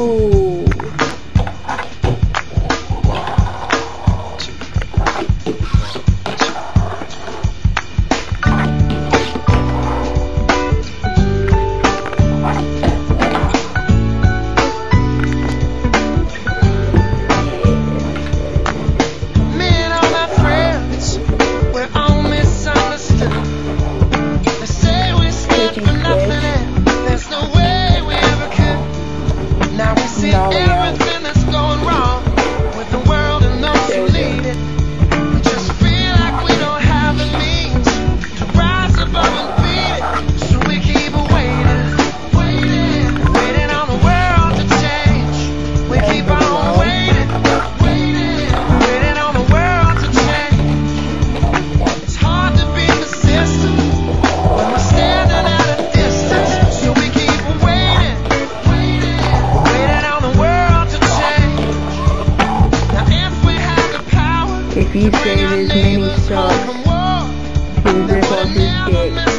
Ooh. If you say his name, stars, you'll rip off his dick.